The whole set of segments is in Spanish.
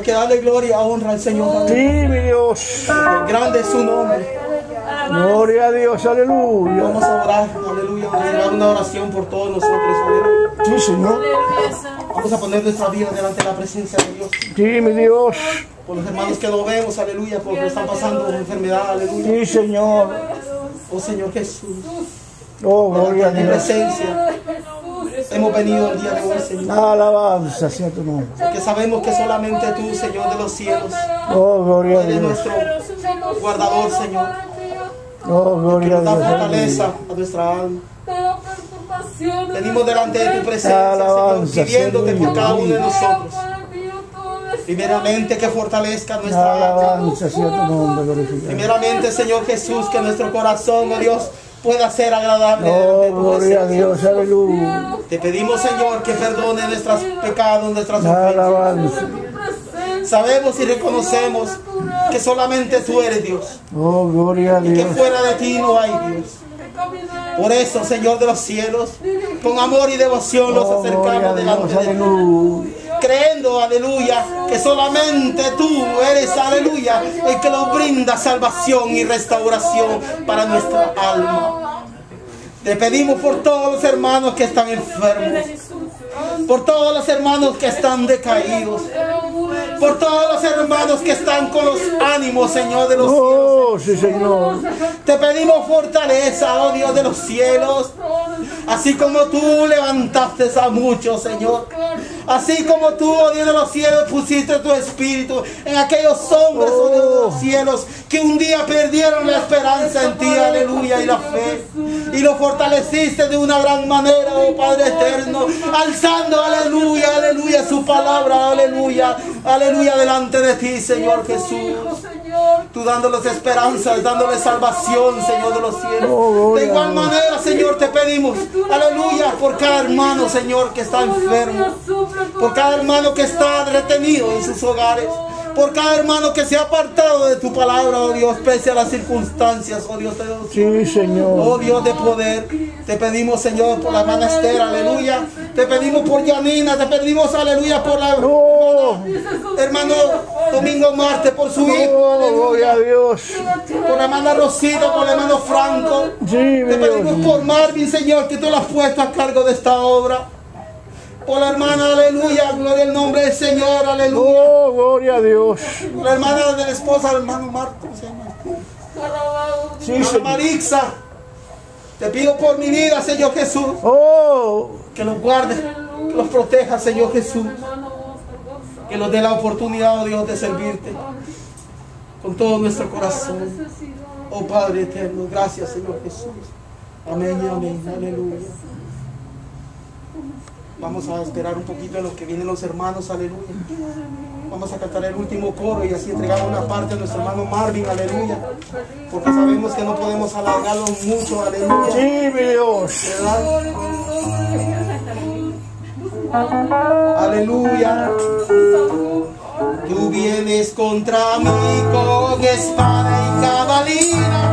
Hay que darle gloria, honra al Señor. Sí, mi Dios. Grande es su nombre. Gloria a Dios, aleluya. Vamos a orar, aleluya. Vamos a dar una oración por todos nosotros, aleluya. Sí, Señor. Vamos a poner nuestra vida delante de la presencia de Dios. Sí, mi Dios. Por los hermanos que lo vemos, aleluya, porque están pasando enfermedad, aleluya. Sí, Señor. Oh Señor Jesús, Oh, gloria a Dios. presencia hemos venido el día de hoy, Señor. Alabanza sea tu nombre. Que sabemos que solamente tú, Señor de los cielos, Oh, gloria a eres Dios. nuestro guardador, Señor. Oh, gloria a nos da Dios. fortaleza a nuestra alma. Venimos delante de tu presencia, Señor, Alabanza, pidiéndote por Señor. cada uno de nosotros. Primeramente que fortalezca nuestra alma. Alabanza sea tu nombre. Primeramente, Señor Jesús, que nuestro corazón, oh Dios, pueda ser agradable. Tu gloria a. Dios, aleluya. Te pedimos, Señor, que perdone nuestros pecados, nuestras ofensas. Sabemos y reconocemos que solamente tú eres Dios Oh, gloria a y que Dios. fuera de ti no hay Dios. Por eso, Señor de los cielos, con amor y devoción los Oh, acercamos delante Dios, de ti. Creyendo, aleluya, que solamente tú eres, aleluya, el que nos brinda salvación y restauración para nuestra alma. Te pedimos por todos los hermanos que están enfermos, por todos los hermanos que están decaídos, por todos los hermanos que están con los ánimos, Señor de los cielos. Oh, sí, Señor. Te pedimos fortaleza, oh Dios de los cielos. Así como tú levantaste a muchos, Señor. Así como tú, oh Dios de los cielos, pusiste tu espíritu en aquellos hombres, oh de los cielos, que un día perdieron la esperanza en ti, aleluya, y la fe. Y lo fortaleciste de una gran manera, oh Padre eterno, alzando, aleluya, aleluya, su palabra, aleluya, aleluya, delante de ti, Señor Jesús. Tú dándoles esperanzas, dándoles salvación, Señor de los cielos. Oh, de igual manera, Señor, te pedimos, aleluya, por cada hermano, Señor, que está enfermo. Por cada hermano que está retenido en sus hogares. Por cada hermano que se ha apartado de tu palabra, oh Dios, pese a las circunstancias, oh Dios de Dios. Sí, Señor. Oh Dios de poder, te pedimos, Señor, por la hermana Esther, aleluya. Te pedimos por Yanina, te pedimos, aleluya, por la Oh, hermano Domingo Marte, por su hijo, gloria a Dios. Por la hermana Rosita, por el hermano Franco. Sí, Te pedimos Dios. por Marvin, Señor, que tú lo has puesto a cargo de esta obra. Por la hermana, aleluya, gloria al nombre del Señor, aleluya. Oh, gloria a Dios. Por la hermana de la esposa del hermano Marco, ¿cómo se llama? Sí. Marixa, te pido por mi vida, Señor Jesús, Oh, que los guarde, que los proteja, Señor Jesús. Que nos dé la oportunidad, oh Dios, de servirte con todo nuestro corazón. Oh Padre eterno, gracias, Señor Jesús. Amén y amén, aleluya. Vamos a esperar un poquito a lo que vienen los hermanos, aleluya. Vamos a cantar el último coro y así entregamos una parte a nuestro hermano Marvin, aleluya. Porque sabemos que no podemos alargarlo mucho, aleluya. sí, mi Dios. Aleluya. Tú vienes contra mí con espada y cabalina,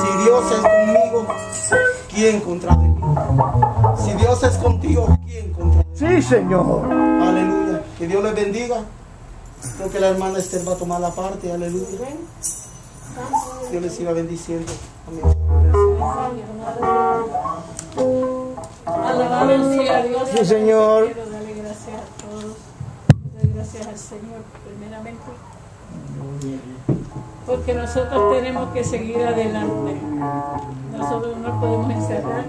Si Dios es contigo, ¿quién contra ti? Si Dios es contigo, ¿quién contra ti? Sí, Señor. Aleluya. Que Dios les bendiga. Creo que la hermana Esther va a tomar la parte. Aleluya. Dios les siga bendiciendo. Amén. Alabado sea Dios. Sí, Señor. Quiero darle gracias a todos. Doy gracias al Señor primeramente. Porque nosotros tenemos que seguir adelante. Nosotros no podemos encerrar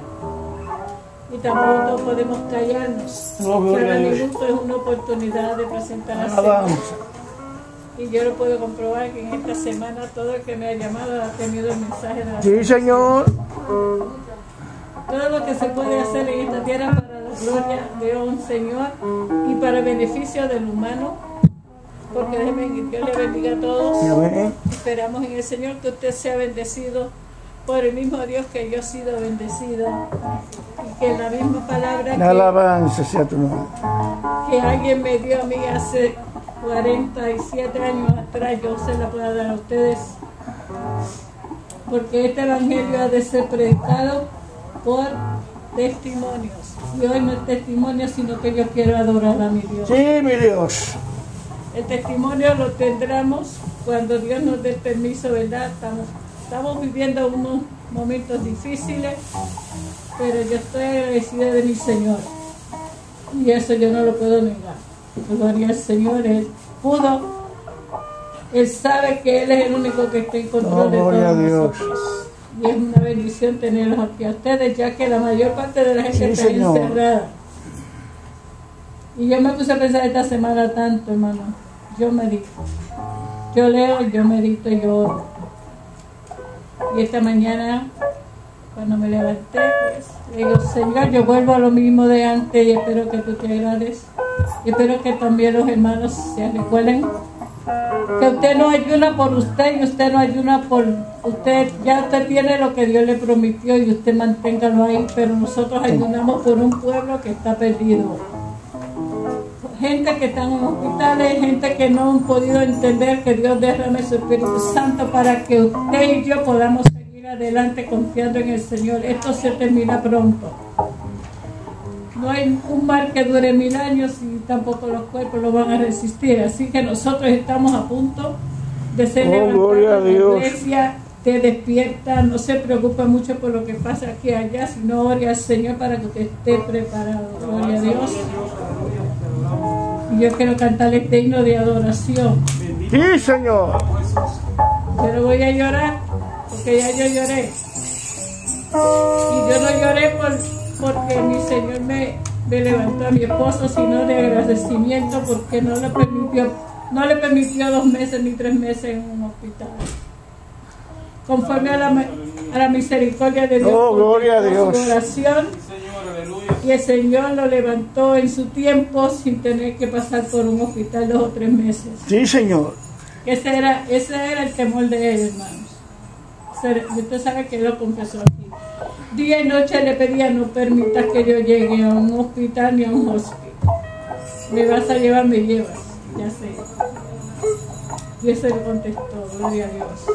y tampoco podemos callarnos. Oh, Cada a Dios. minuto es una oportunidad de presentar al Señor. Y yo lo puedo comprobar que en esta semana todo el que me ha llamado ha tenido el mensaje de la Sí, Señor. todo lo que se puede hacer en esta tierra para la gloria de un Señor y para el beneficio del humano. Porque déjeme Dios le bendiga a todos. Esperamos en el Señor que usted sea bendecido por el mismo Dios que yo he sido bendecida. Y que la misma palabra La que, alabanza sea tu nombre. que alguien me dio a mí hace 47 años atrás, yo se la pueda dar a ustedes. Porque este evangelio ha de ser predicado por testimonios. Y hoy no es testimonio, sino que yo quiero adorar a mi Dios. Sí, mi Dios. El testimonio lo tendremos cuando Dios nos dé permiso, ¿verdad? Estamos, estamos viviendo unos momentos difíciles, pero yo estoy agradecida de mi Señor. Y eso yo no lo puedo negar. Gloria al Señor, Él pudo. Él sabe que Él es el único que está en control Oh, de gloria a todos Dios. nosotros. Y es una bendición tenerlos aquí a ustedes, ya que la mayor parte de la gente Sí, está Señor. encerrada. Y yo me puse a pensar esta semana tanto, hermano. Yo medito. Yo leo, yo medito, yo oro. Y esta mañana, cuando me levanté, pues, le digo, Señor, yo vuelvo a lo mismo de antes y espero que tú te agrades. Y espero que también los hermanos se recuerden que usted no ayuna por usted y usted no ayuna por usted. Ya usted tiene lo que Dios le prometió y usted manténgalo ahí, pero nosotros ayunamos por un pueblo que está perdido. Gente que está en hospitales, gente que no han podido entender que Dios derrame su Espíritu Santo para que usted y yo podamos adelante confiando en el Señor. Esto se termina pronto. No hay un mar que dure mil años y tampoco los cuerpos lo van a resistir. Así que nosotros estamos a punto de ser Oh, a en la Dios. iglesia. Te despierta, no se preocupe mucho por lo que pasa aquí allá, sino ore al Señor para que usted esté preparado. Gloria a Dios. Y yo quiero cantar este himno de adoración. Sí, Señor. Pero voy a llorar porque ya yo lloré. Y yo no lloré por, porque mi Señor me, me levantó a mi esposo, sino de agradecimiento porque no le permitió, no le permitió dos meses ni tres meses en un hospital. Conforme a la, ma- a la misericordia de Dios, Oh, gloria a Dios. oración, y el Señor lo levantó en su tiempo sin tener que pasar por un hospital dos o tres meses. Sí, Señor. Ese era, ese era el temor de él, hermanos. Usted sabe que lo confesó aquí. Día y noche le pedía, no permitas que yo llegue a un hospital ni a un hospital. Me vas a llevar, me llevas. Ya sé. Y ese le contestó, gloria a Dios.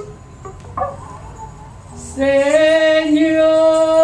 Señor